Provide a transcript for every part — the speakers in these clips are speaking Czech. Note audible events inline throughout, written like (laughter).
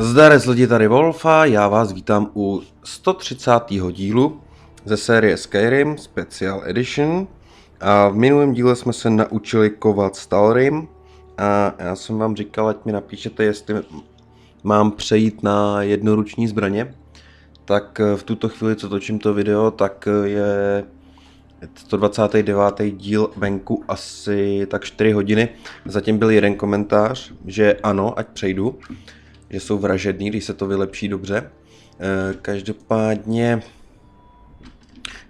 Zdar lidi, tady Wolfa, já vás vítám u 130. dílu ze série Skyrim Special Edition. A v minulém díle jsme se naučili kovat Stalrim a já jsem vám říkal, ať mi napíšete, jestli mám přejít na jednoruční zbraně. Tak v tuto chvíli, co točím to video, tak je 129. díl venku asi tak 4 hodiny. Zatím byl jeden komentář, že ano, ať přejdu že jsou vražedný, když se to vylepší dobře. Eh, každopádně,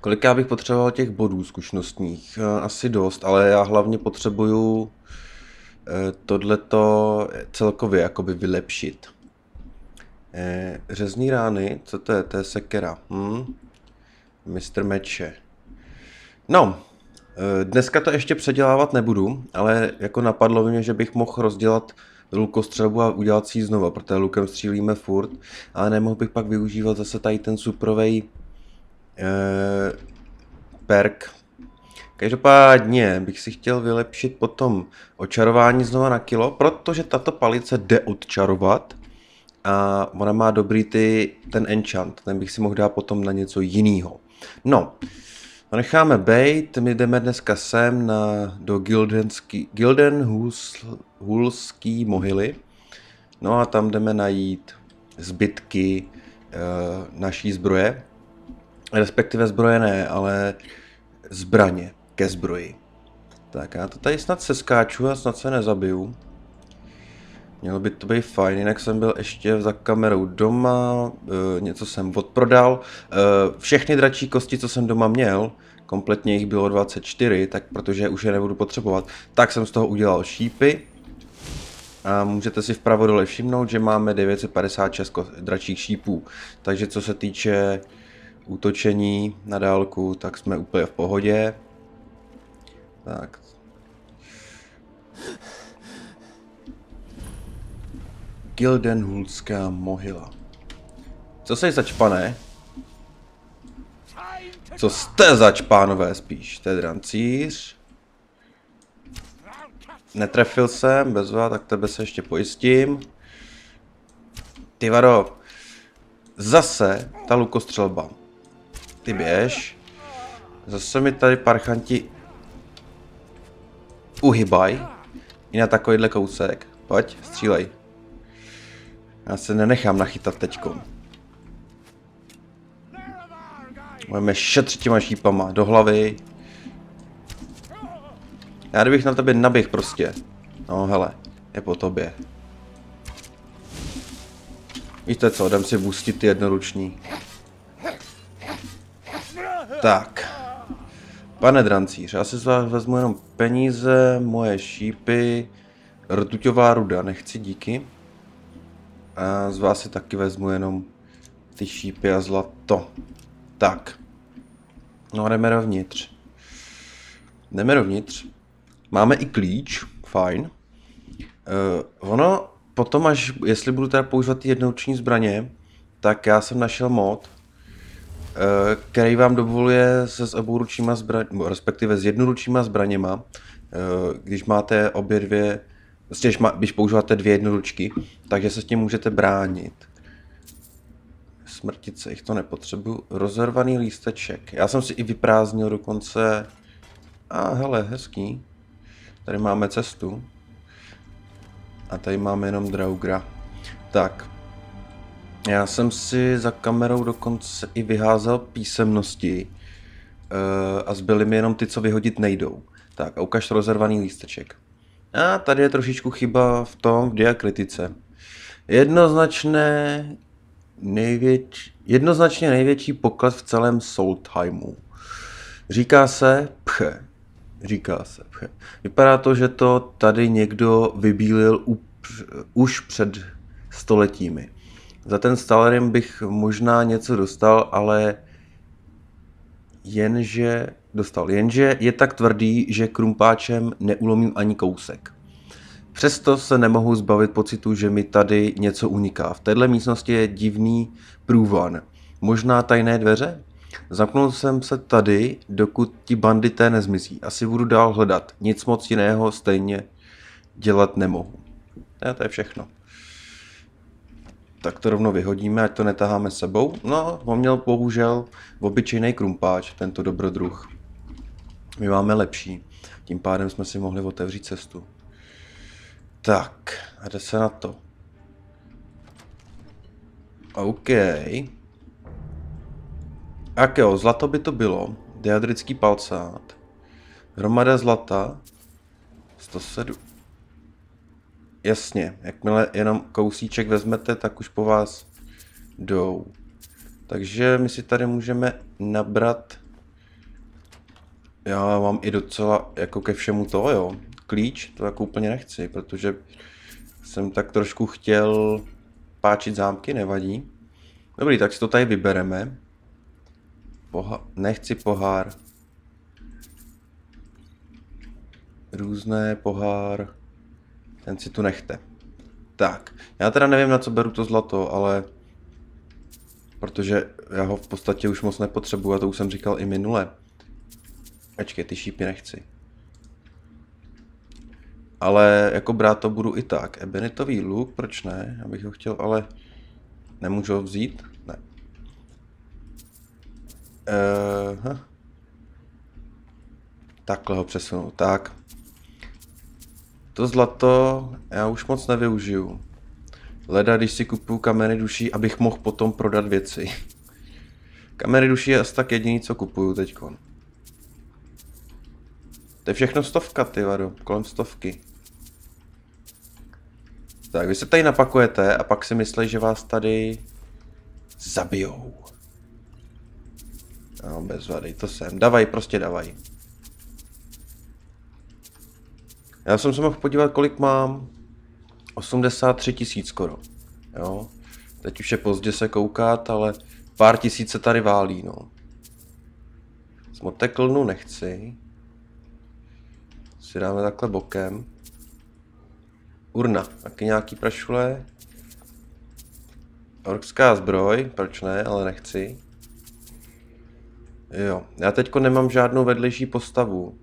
kolik já bych potřeboval těch bodů zkušenostních? Eh, asi dost, ale já hlavně potřebuju eh, tohleto celkově jakoby vylepšit. Řezní rány, co to je? To je sekera. Hm? Mr. Meče. No, dneska to ještě předělávat nebudu, ale jako napadlo mě, že bych mohl rozdělat lukostřelbu a udělat si ji znova, protože lukem střílíme furt, ale nemohl bych pak využívat zase tady ten suprovej eh, perk. Každopádně bych si chtěl vylepšit potom očarování znova na kilo, protože tato palice jde odčarovat a ona má dobrý ty, ten enchant, ten bych si mohl dát potom na něco jiného. No, necháme bejt, my jdeme dneska sem na, do Gildenský, Gildenhulský mohyly. No a tam jdeme najít zbytky e, naší zbroje. Respektive zbroje ne, ale zbraně ke zbroji. Tak já to tady snad seskáču a snad se nezabiju. Mělo by to být fajn, jinak jsem byl ještě za kamerou doma, e, něco jsem odprodal. E, všechny dračí kosti, co jsem doma měl, kompletně jich bylo 24, tak protože už je nebudu potřebovat, tak jsem z toho udělal šípy. A můžete si vpravo dole všimnout, že máme 956 dračích šípů. Takže co se týče útočení na dálku, tak jsme úplně v pohodě. Tak, Gildenhulská mohyla. Co se začpané? Co jste zač, pánové, spíš? To je drancíř. Netrefil jsem, bezva, tak tebe se ještě pojistím. Ty vado. Zase ta lukostřelba. Ty běž. Zase mi tady parchanti uhybaj. I na takovýhle kousek. Pojď, střílej. Já se nenechám nachytat teďkom. Budeme šetřit těma šípama do hlavy. Já kdybych na tebe naběh prostě. No hele, je po tobě. Víte co, jdem si boostit ty jednoruční. Tak. Pane drancíř, já si z vás vezmu jenom peníze, moje šípy, rtuťová ruda, nechci díky. A z vás si taky vezmu jenom ty šípy a zlato. Tak. No jdeme dovnitř. Jdeme dovnitř. Máme i klíč, fajn. Uh, ono potom, až jestli budu teda používat jednouční zbraně, tak já jsem našel mod, uh, který vám dovoluje se s obouručníma zbraněma, respektive s jednoručníma zbraněma, uh, když máte obě dvě, vlastně když, má, když používáte dvě jednoručky, takže se s tím můžete bránit smrtice, jich to nepotřebuju. Rozervaný lísteček. Já jsem si i vyprázdnil dokonce... A hele, hezký. Tady máme cestu. A tady máme jenom Draugra. Tak. Já jsem si za kamerou dokonce i vyházel písemnosti. Uh, a zbyly mi jenom ty, co vyhodit nejdou. Tak a ukaž rozervaný lísteček. A tady je trošičku chyba v tom, v diakritice. Jednoznačné největší, jednoznačně největší pokles v celém Soultimeu. Říká se pche. Říká se. Vypadá to, že to tady někdo vybílil už před stoletími. Za ten Stalerim bych možná něco dostal, ale jenže dostal. Jenže je tak tvrdý, že krumpáčem neulomím ani kousek. Přesto se nemohu zbavit pocitu, že mi tady něco uniká. V této místnosti je divný průvan. Možná tajné dveře? Zapnul jsem se tady, dokud ti bandité nezmizí. Asi budu dál hledat. Nic moc jiného stejně dělat nemohu. Je, to je všechno. Tak to rovno vyhodíme, ať to netaháme sebou. No, on měl bohužel obyčejný krumpáč, tento dobrodruh. My máme lepší. Tím pádem jsme si mohli otevřít cestu. Tak, jde se na to. OK. Tak jo, zlato by to bylo. Diadrický palcát. Hromada zlata. 107. Jasně, jakmile jenom kousíček vezmete, tak už po vás jdou. Takže my si tady můžeme nabrat já mám i docela jako ke všemu to, jo. Klíč, to jako úplně nechci, protože jsem tak trošku chtěl páčit zámky, nevadí. Dobrý, tak si to tady vybereme. Poha- nechci pohár. Různé pohár. Ten si tu nechte. Tak, já teda nevím, na co beru to zlato, ale... Protože já ho v podstatě už moc nepotřebuji, a to už jsem říkal i minule. Ačkej, ty šípy nechci. Ale jako brát to budu i tak. Ebenitový luk, proč ne? Abych ho chtěl, ale nemůžu ho vzít? Uh, Takhle ho přesunu. Tak. To zlato já už moc nevyužiju. Leda, když si kupuju kamery duší, abych mohl potom prodat věci. (laughs) Kamery duší je asi tak jediný, co kupuju teďkon. To je všechno stovka, ty vado, kolem stovky. Tak, vy se tady napakujete a pak si myslí, že vás tady zabijou. No, bez vady, to sem. Davaj, prostě davaj. Já jsem se mohl podívat, kolik mám. 83 tisíc skoro. Jo. Teď už je pozdě se koukat, ale pár tisíc se tady válí, no. Smotek lnu nechci si dáme takhle bokem. Urna, taky nějaký prašule. Orkská zbroj, proč ne, ale nechci. Jo, já teďko nemám žádnou vedlejší postavu,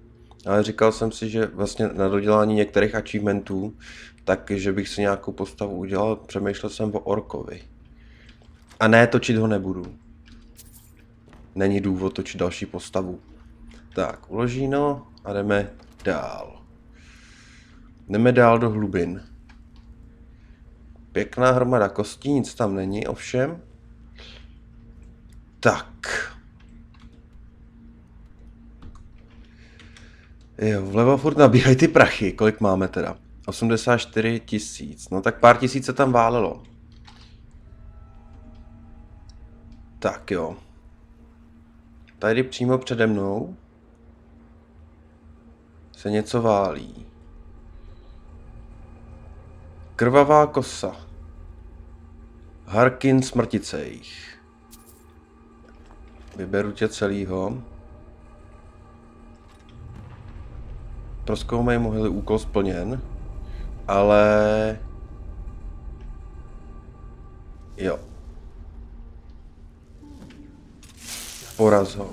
ale říkal jsem si, že vlastně na dodělání některých achievementů, tak, že bych si nějakou postavu udělal, přemýšlel jsem o orkovi. A ne, točit ho nebudu. Není důvod točit další postavu. Tak, uložíno a jdeme dál. Jdeme dál do hlubin. Pěkná hromada kostí, nic tam není, ovšem. Tak. Jo, vlevo furt nabíhají ty prachy. Kolik máme teda? 84 tisíc. No tak pár tisíc se tam válelo. Tak jo. Tady přímo přede mnou se něco válí. Krvavá kosa. Harkin smrticejch. Vyberu tě celýho. Proskoumej mohyly úkol splněn. Ale... Jo. Poraz ho.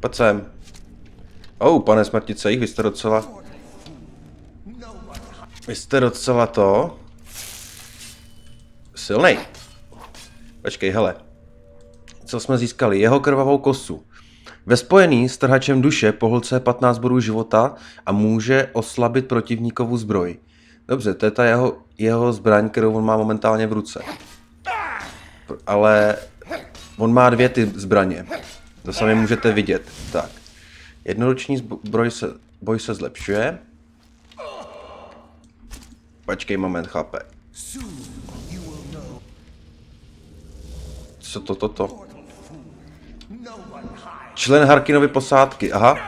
Pojď sem. Oh, pane smrtice, vy jste docela... Vy jste docela to... Silnej. Počkej, hele. Co jsme získali? Jeho krvavou kosu. Ve spojení s trhačem duše pohlce 15 bodů života a může oslabit protivníkovu zbroj. Dobře, to je ta jeho, jeho zbraň, kterou on má momentálně v ruce. Ale on má dvě ty zbraně. To sami můžete vidět. Tak. Jednoroční zbroj se, boj se zlepšuje. Počkej moment, chápe. Co to, to, to? Člen Harkinovy posádky, aha.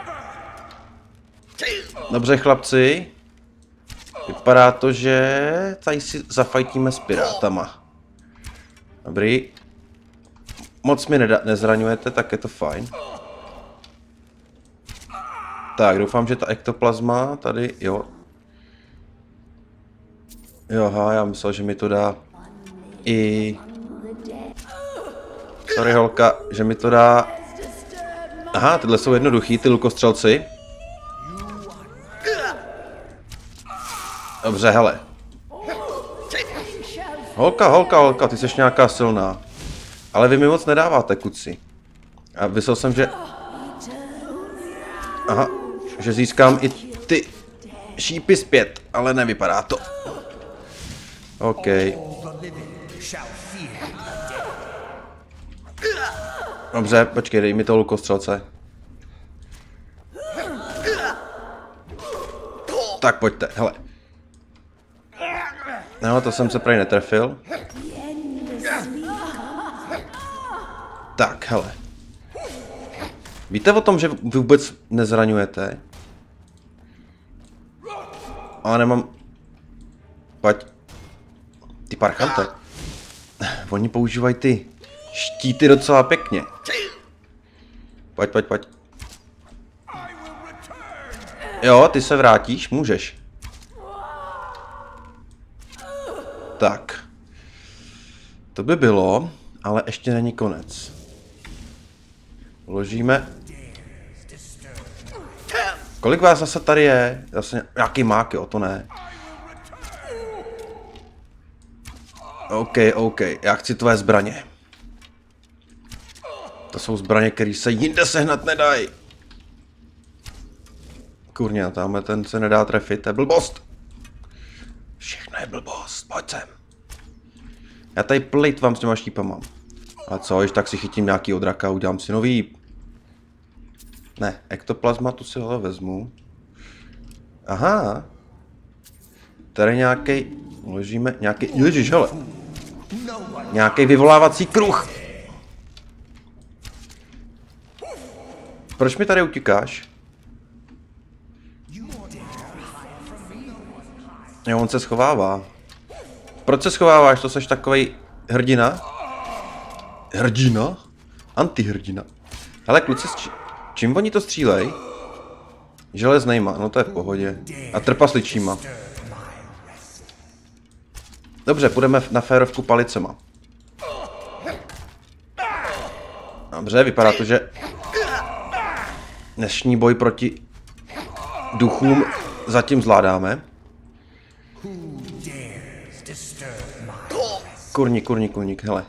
Dobře, chlapci. Vypadá to, že tady si zafajtíme s pirátama. Dobrý. Moc mi nezraňujete, tak je to fajn. Tak, doufám, že ta ektoplazma tady, jo. Jo, aha, já myslel, že mi to dá i... Sorry holka, že mi to dá... Aha, tyhle jsou jednoduchý, ty lukostřelci. Dobře, hele. Holka, holka, holka, ty jsi nějaká silná. Ale vy mi moc nedáváte, kuci. A vyslel jsem, že... Aha, že získám i ty šípy zpět, ale nevypadá to. OK. Dobře, počkej, dej mi to lukostřelce. Tak pojďte, hele. No, to jsem se prej netrefil. Tak, hele. Víte o tom, že vy vůbec nezraňujete? Ale nemám... Pojď. Ty parchante. Oni používají ty štíty docela pěkně. Pojď, pojď, pojď. Jo, ty se vrátíš, můžeš. Tak. To by bylo, ale ještě není konec. Vložíme. Kolik vás zase tady je? Zase nějaký máky, o to ne. OK, OK, já chci tvoje zbraně. To jsou zbraně, které se jinde sehnat nedají. Kurně, tamhle ten se nedá trefit, to je blbost. Všechno je blbost, pojď sem. Já tady vám s těma štípama. A co, když tak si chytím nějaký od raka, udělám si nový. Ne, ektoplazma tu si ale vezmu. Aha. Tady nějaký, uložíme nějaký, ježiš, hele. Nějaký vyvolávací kruh. Proč mi tady utíkáš? Jo, on se schovává. Proč se schováváš? To seš takovej hrdina? Hrdina? Antihrdina. Hele, kluci, čím oni to střílej? Železnejma, no to je v pohodě. A trpasličíma. Dobře, půjdeme na férovku palicema. Dobře, vypadá to, že dnešní boj proti duchům zatím zvládáme. Kurník, kurník, kurník, hele.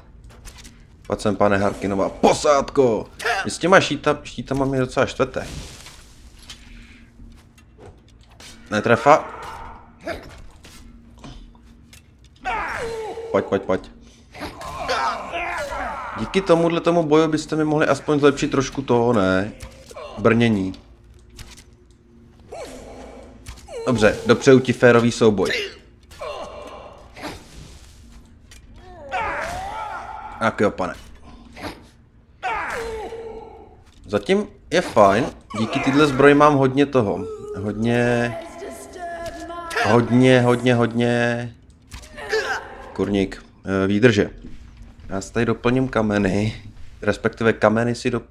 Pojď sem, pane Harkinová, posádko! Vy s těma šíta, štítama mě docela štvete. Netrefa. Pojď, pojď, pojď. Díky tomuhle tomu boju byste mi mohli aspoň zlepšit trošku toho, ne? Brnění. Dobře, dopřeju ti férový souboj. Tak jo, pane. Zatím je fajn. Díky tyhle zbroji mám hodně toho. Hodně... Hodně, hodně, hodně... Kurník. Eh, výdrže. Já si tady doplním kameny. Respektive kameny si do...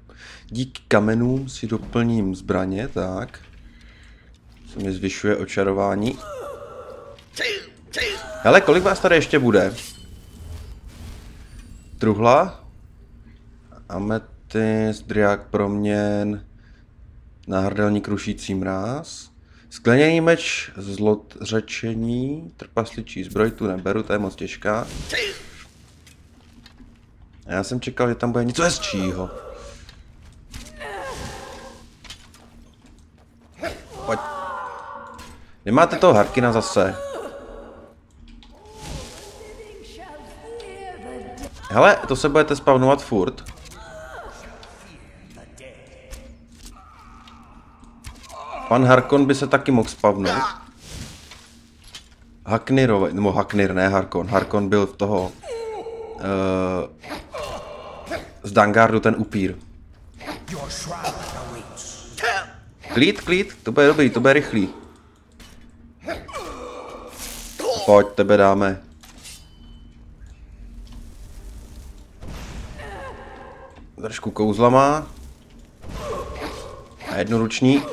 Díky kamenům si doplním zbraně, tak. Se mi zvyšuje očarování. Hele, kolik vás tady ještě bude? Truhla. Ametist, driak proměn. Náhrdelník rušící mráz. Skleněný meč, zlot řečení, trpasličí zbroj tu neberu, to je moc těžká. Já jsem čekal, že tam bude něco hezčího. Nemáte toho Harkina zase? Hele, to se budete spavnovat furt. Pan Harkon by se taky mohl spavnout. Haknirové, nebo Haknir, ne Harkon. Harkon byl v toho... Uh, z Dangardu ten upír. Klid, klid, to bude dobrý, to bude rychlý. Pojď, tebe dáme. Trošku kouzla má. A jednoruční.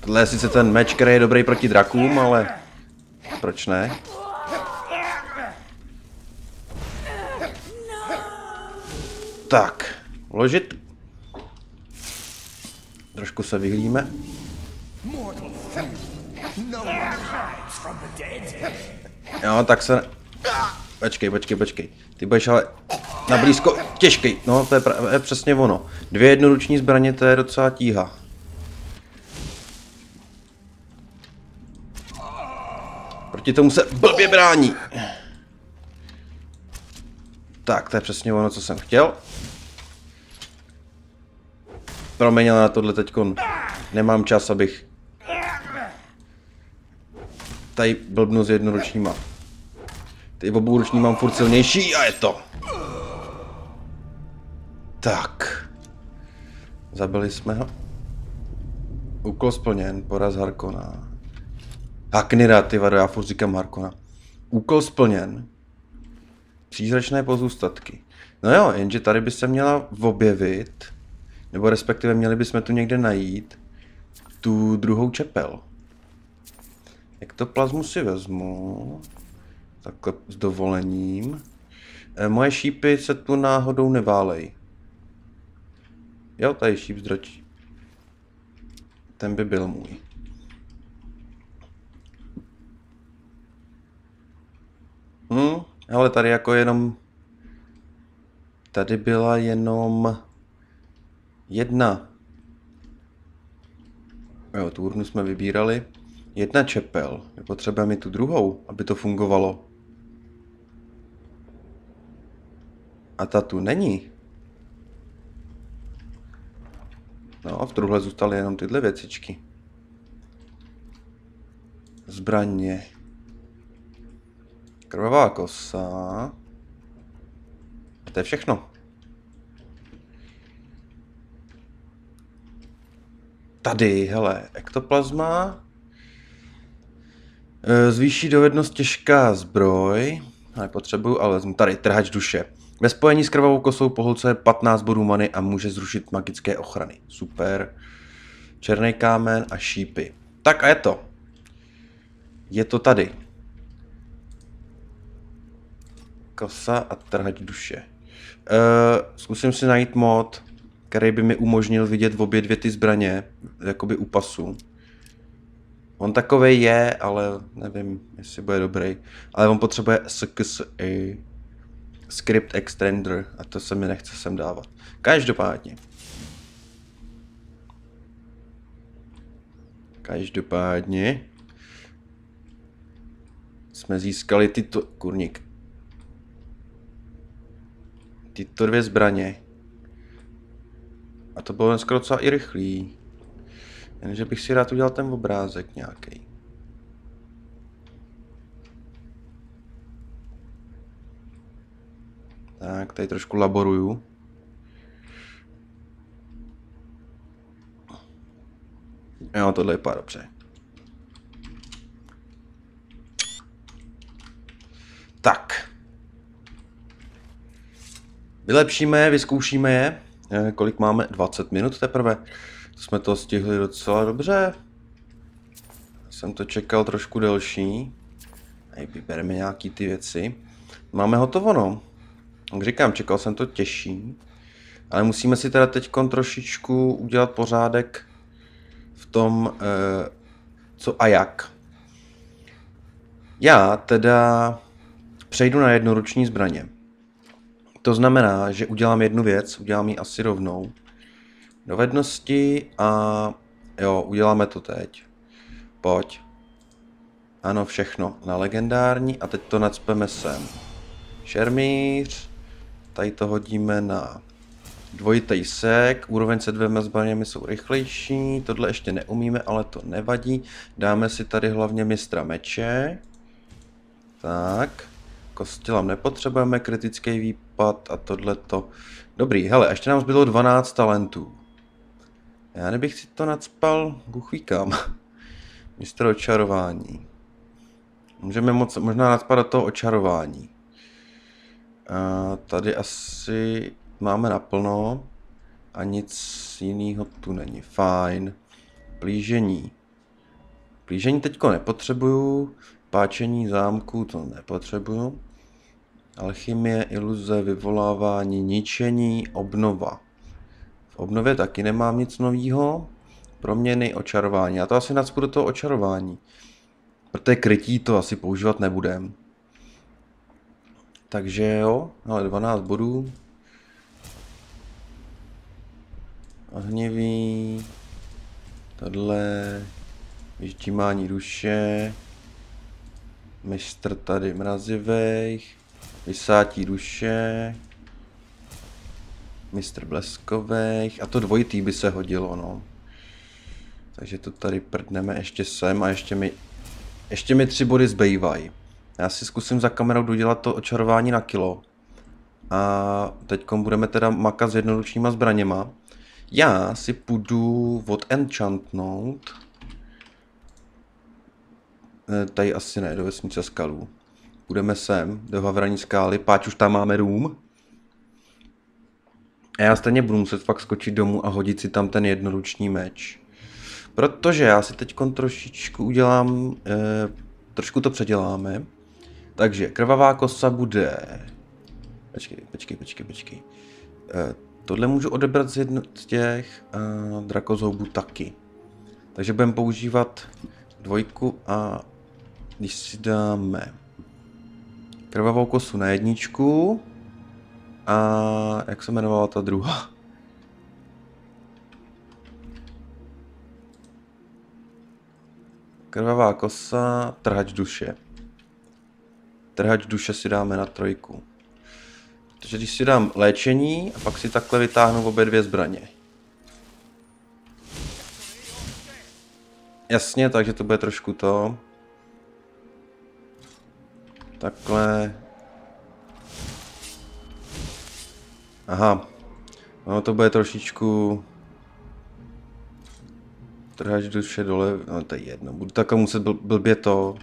Tohle je sice ten meč, který je dobrý proti drakům, ale proč ne? Tak, uložit. Trošku se vyhlíme. Jo, tak se... Počkej, počkej, počkej. Ty budeš ale na blízko těžkej. No, to je, pra- je přesně ono. Dvě jednoruční zbraně, to je docela tíha. Proti tomu se blbě brání. Tak, to je přesně ono, co jsem chtěl. Promiň, ale na tohle teďkon nemám čas, abych tady blbnu s jednoručníma. Ty obouruční mám furt silnější a je to. Tak. Zabili jsme ho. Úkol splněn, poraz Harkona. Haknira, ty vado, já furt říkám Harkona. Úkol splněn. Přízračné pozůstatky. No jo, jenže tady by se měla objevit, nebo respektive měli bychom tu někde najít, tu druhou čepel. Jak to plazmu si vezmu? Takhle s dovolením. E, moje šípy se tu náhodou neválej. Jo, tady šíp zdračí. Ten by byl můj. Hm, ale tady jako jenom... Tady byla jenom... Jedna. Jo, tu urnu jsme vybírali. Jedna čepel. Potřebujeme i tu druhou, aby to fungovalo. A ta tu není. No, v truhle zůstaly jenom tyhle věcičky. Zbraně. Krvavá kosa. A to je všechno. Tady, hele, ektoplazma. E, Zvýší dovednost těžká zbroj. Nepotřebuju, ale vezmu tady trhač duše. Ve spojení s krvavou kosou pohlcuje 15 bodů many a může zrušit magické ochrany. Super. Černý kámen a šípy. Tak a je to. Je to tady. Kosa a trhač duše. Uh, zkusím si najít mod, který by mi umožnil vidět v obě dvě ty zbraně, jakoby u pasu. On takovej je, ale nevím, jestli bude dobrý. Ale on potřebuje SKSI. Script Extender a to se mi nechce sem dávat. Každopádně. Každopádně jsme získali tyto, kurník, tyto dvě zbraně. A to bylo dneska docela i rychlý. Jenže bych si rád udělal ten obrázek nějaký. Tak, tady trošku laboruju. Jo, tohle vypadá dobře. Tak. Vylepšíme je, vyzkoušíme je. Eh, Kolik máme? 20 minut teprve. Jsme to stihli docela dobře. Jsem to čekal trošku delší. Tady vybereme nějaký ty věci. Máme hotovo, no. Jak říkám, čekal jsem to těžší. Ale musíme si teda teď trošičku udělat pořádek v tom, eh, co a jak. Já teda přejdu na jednoruční zbraně. To znamená, že udělám jednu věc, udělám ji asi rovnou. Dovednosti a jo, uděláme to teď. Pojď. Ano, všechno na legendární a teď to nacpeme sem. Šermíř, tady to hodíme na dvojitý sek, úroveň se dvěma zbraněmi jsou rychlejší, tohle ještě neumíme, ale to nevadí. Dáme si tady hlavně mistra meče. Tak, kostělam nepotřebujeme, kritický výpad a tohleto. Dobrý, hele, ještě nám zbylo 12 talentů. Já nebych si to nadspal, buchvíkám. (laughs) Mistr očarování. Můžeme moc, možná nadspat do toho očarování. A tady asi máme naplno a nic jiného tu není. Fajn. Plížení. Plížení teďko nepotřebuju, páčení zámku to nepotřebuju. Alchymie, iluze, vyvolávání, ničení, obnova. V obnově taky nemám nic nového. Proměny, očarování. Já to asi nacpu do toho očarování. Protože krytí to asi používat nebudem. Takže jo, ale 12 bodů. Ohnivý. Tohle. Vyždímání duše. Mistr tady mrazivých. Vysátí duše. Mistr bleskových. A to dvojitý by se hodilo, no. Takže to tady prdneme ještě sem a ještě mi, ještě mi tři body zbývají. Já si zkusím za kamerou dodělat to očarování na kilo. A teď budeme teda makat s jednoduchýma zbraněma. Já si půjdu od enchantnout. Eh, tady asi ne, do vesnice skalů. Půjdeme sem, do Havraní skály, páč už tam máme dům. A já stejně budu muset fakt skočit domů a hodit si tam ten jednoruční meč. Protože já si teď trošičku udělám, eh, trošku to předěláme. Takže krvavá kosa bude... Počkej, počkej, počkej, počkej. Eh, tohle můžu odebrat z jedno z těch uh, drakozoubu taky. Takže budeme používat dvojku a když si dáme krvavou kosu na jedničku a jak se jmenovala ta druhá? Krvavá kosa, trhač duše. Trhač duše si dáme na trojku. Takže když si dám léčení a pak si takhle vytáhnu obě dvě zbraně. Jasně, takže to bude trošku to. Takhle. Aha. No to bude trošičku... Trhač duše dole, no to je jedno. Budu takhle muset bl blbě to...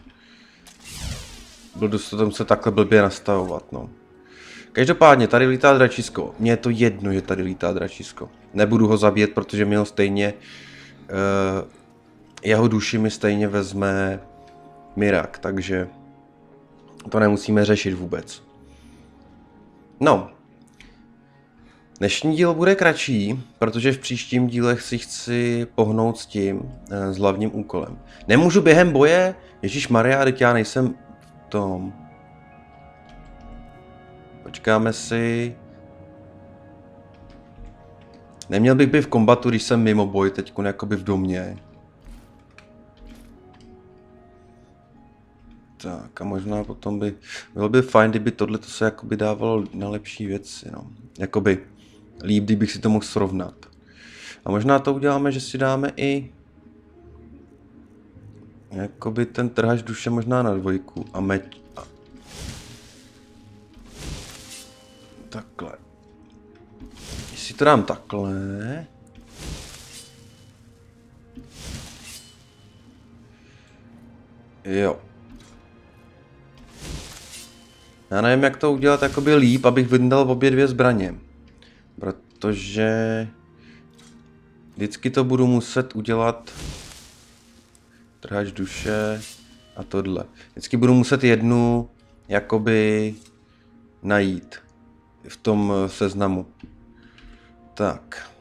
Budu to muset takhle blbě nastavovat, no. Každopádně, tady lítá dračisko. Mně je to jedno, že tady lítá dračisko. Nebudu ho zabít, protože mi ho stejně... Uh, jeho duši mi stejně vezme Mirak, takže to nemusíme řešit vůbec. No. Dnešní díl bude kratší, protože v příštím díle si chci pohnout s tím, s hlavním úkolem. Nemůžu během boje? Ježíš Maria, teď já nejsem v tom. Počkáme si. Neměl bych být v kombatu, když jsem mimo boj, teď jakoby v domě. Tak a možná potom by, bylo by fajn, kdyby tohle to se jakoby dávalo na lepší věci, no. Jakoby líp, kdybych si to mohl srovnat. A možná to uděláme, že si dáme i jakoby ten trhač duše možná na dvojku a meč, Takhle. Jestli to dám takhle... Jo. Já nevím, jak to udělat jakoby líp, abych vyndal obě dvě zbraně. Protože... Vždycky to budu muset udělat... Trhač duše a tohle. Vždycky budu muset jednu jakoby najít v tom eh, seznamu. Tak.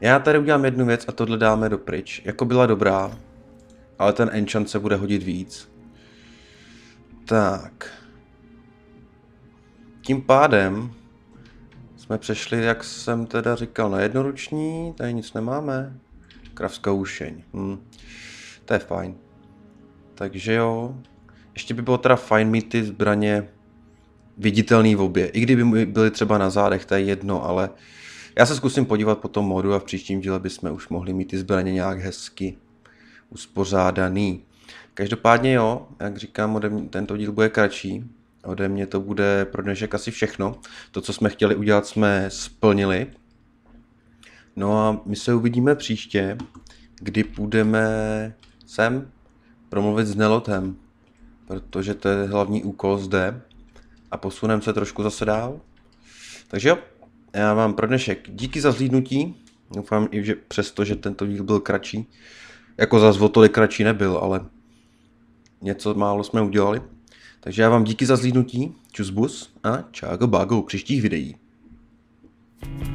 Já tady udělám jednu věc a tohle dáme do pryč. Jako byla dobrá, ale ten enchant se bude hodit víc. Tak. Tím pádem jsme přešli, jak jsem teda říkal, na jednoruční. Tady nic nemáme. Kravská ušeň. Hm. To je fajn. Takže jo. Ještě by bylo teda fajn mít ty zbraně viditelný v obě. I kdyby byly třeba na zádech, to je jedno, ale já se zkusím podívat po tom modu a v příštím díle bychom už mohli mít ty zbraně nějak hezky uspořádaný. Každopádně jo, jak říkám, tento díl bude kratší. Ode mě to bude pro dnešek asi všechno. To, co jsme chtěli udělat, jsme splnili. No a my se uvidíme příště, kdy půjdeme sem promluvit s Nelotem, protože to je hlavní úkol zde a posuneme se trošku zase dál. Takže jo, já vám pro dnešek díky za zhlídnutí. Doufám i, že přesto, že tento díl byl kratší, jako za o kratší nebyl, ale něco málo jsme udělali. Takže já vám díky za zlídnutí, čusbus a čágo bágo u příštích videí. thank you